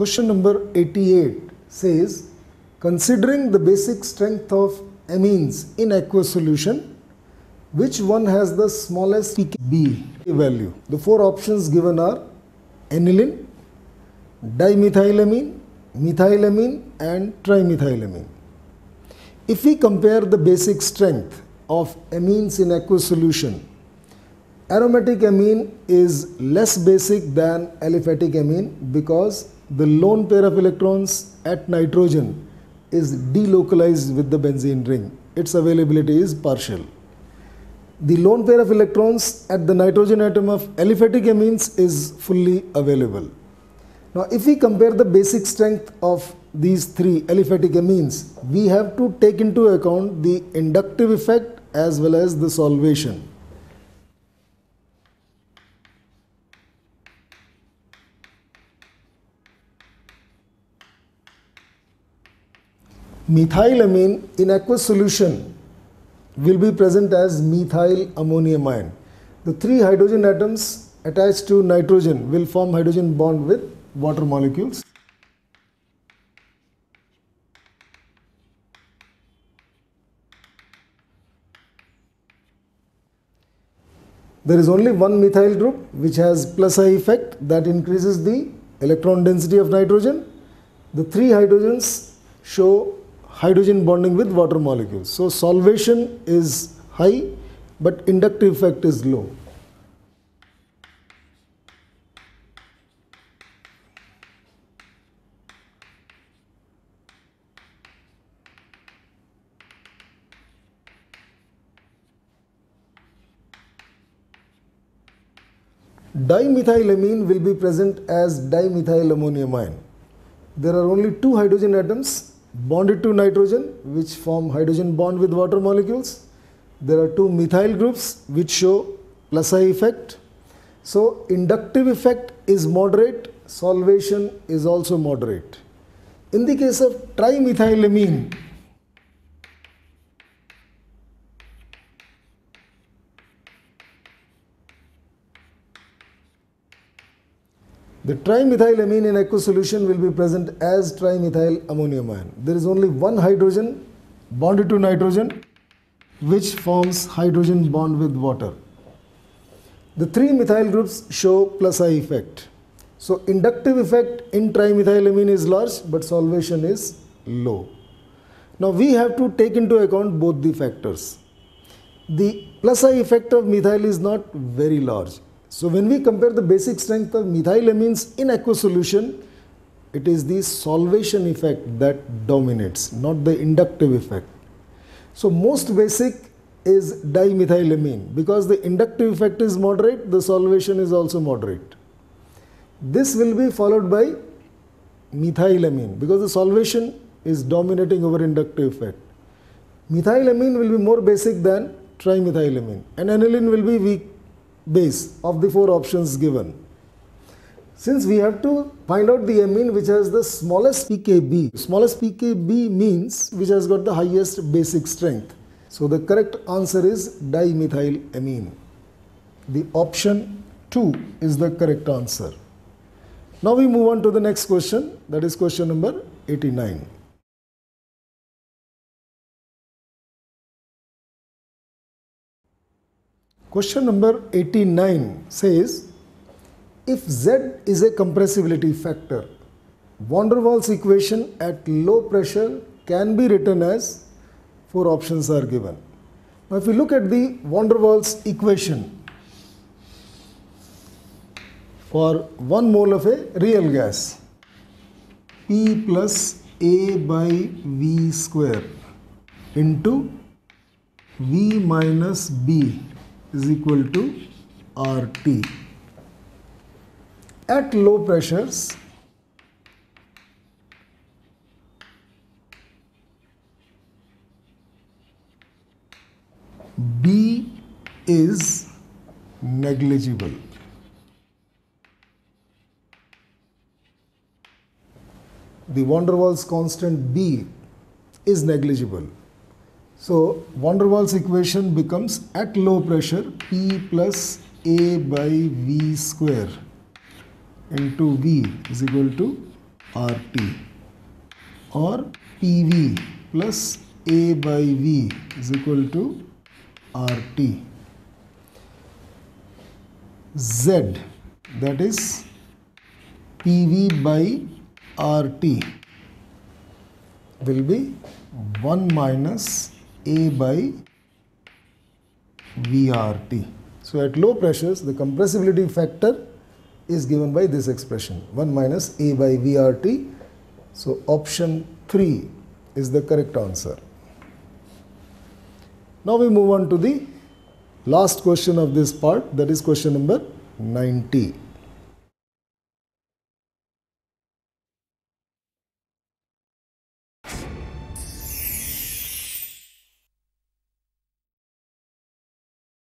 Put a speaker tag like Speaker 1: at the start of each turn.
Speaker 1: Question number 88 says, considering the basic strength of amines in aqueous solution, which one has the smallest pKb value? The four options given are aniline, dimethylamine, methylamine and trimethylamine. If we compare the basic strength of amines in aqueous solution, aromatic amine is less basic than aliphatic amine because the lone pair of electrons at nitrogen is delocalized with the benzene ring. Its availability is partial. The lone pair of electrons at the nitrogen atom of aliphatic amines is fully available. Now if we compare the basic strength of these three aliphatic amines, we have to take into account the inductive effect as well as the solvation. Methylamine in aqueous solution will be present as methyl ammonium ion. The three hydrogen atoms attached to nitrogen will form hydrogen bond with water molecules. There is only one methyl group which has plus I effect that increases the electron density of nitrogen. The three hydrogens show hydrogen bonding with water molecules. So solvation is high but inductive effect is low. Dimethylamine will be present as dimethyl ammonium ion. There are only two hydrogen atoms bonded to nitrogen which form hydrogen bond with water molecules. There are two methyl groups which show plus I effect. So inductive effect is moderate, solvation is also moderate. In the case of trimethylamine, The trimethylamine in aqueous solution will be present as trimethyl ammonium ion. There is only one hydrogen bonded to nitrogen which forms hydrogen bond with water. The three methyl groups show plus I effect. So inductive effect in trimethylamine is large but solvation is low. Now we have to take into account both the factors. The plus I effect of methyl is not very large so when we compare the basic strength of methylamines in aqueous solution, it is the solvation effect that dominates, not the inductive effect. So most basic is dimethylamine because the inductive effect is moderate, the solvation is also moderate. This will be followed by methylamine because the solvation is dominating over inductive effect. Methylamine will be more basic than trimethylamine and aniline will be weak base of the four options given. Since we have to find out the amine which has the smallest pKb, smallest pKb means which has got the highest basic strength. So the correct answer is dimethylamine. The option 2 is the correct answer. Now we move on to the next question that is question number 89. Question number 89 says, if Z is a compressibility factor, van der Waals equation at low pressure can be written as four options are given. Now if we look at the van der Waals equation for 1 mole of a real gas, P plus A by V square into V minus B is equal to RT. At low pressures, B is negligible. The van der Waals constant B is negligible. So van der Waals equation becomes at low pressure P plus A by V square into V is equal to RT or PV plus A by V is equal to RT. Z that is PV by RT will be 1 minus A by VRT. So at low pressures the compressibility factor is given by this expression 1 minus A by VRT. So option 3 is the correct answer. Now we move on to the last question of this part that is question number 90.